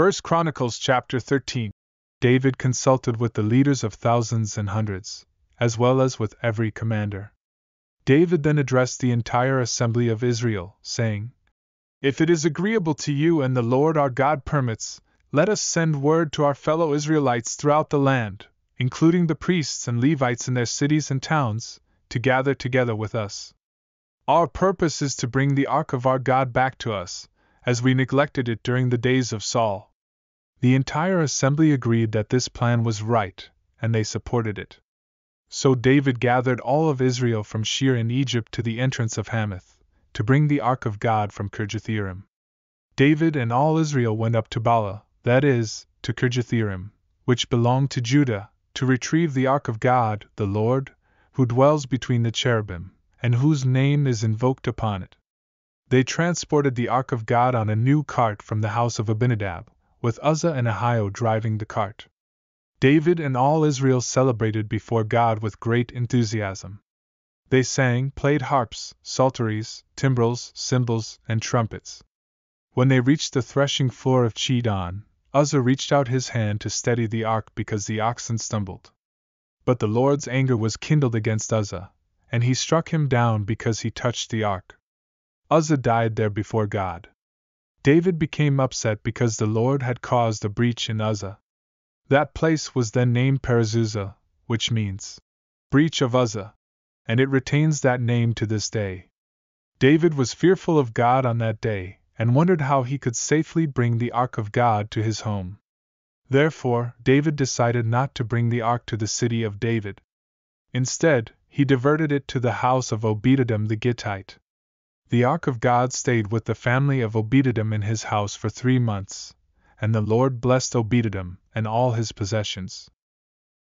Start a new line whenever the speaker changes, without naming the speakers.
1 Chronicles chapter 13. David consulted with the leaders of thousands and hundreds, as well as with every commander. David then addressed the entire assembly of Israel, saying, If it is agreeable to you and the Lord our God permits, let us send word to our fellow Israelites throughout the land, including the priests and Levites in their cities and towns, to gather together with us. Our purpose is to bring the ark of our God back to us, as we neglected it during the days of Saul. The entire assembly agreed that this plan was right, and they supported it. So David gathered all of Israel from Shihor in Egypt to the entrance of Hamath, to bring the ark of God from Kirjathjearim. David and all Israel went up to Baalah, that is, to Kirjathjearim, which belonged to Judah, to retrieve the ark of God, the Lord, who dwells between the cherubim, and whose name is invoked upon it. They transported the ark of God on a new cart from the house of Abinadab, with Uzza and Ahio driving the cart. David and all Israel celebrated before God with great enthusiasm. They sang, played harps, psalteries, timbrels, cymbals, and trumpets. When they reached the threshing floor of Chidon, Uzza reached out his hand to steady the ark because the oxen stumbled. But the Lord's anger was kindled against Uzza, and he struck him down because he touched the ark. Uzza died there before God. David became upset because the Lord had caused a breach in Uzza. That place was then named Perezuzza, which means breach of Uzza, and it retains that name to this day. David was fearful of God on that day, and wondered how he could safely bring the ark of God to his home. Therefore, David decided not to bring the ark to the city of David. Instead, he diverted it to the house of Obededom the Gittite. The ark of God stayed with the family of Obededom in his house for three months, and the Lord blessed Obededom and all his possessions.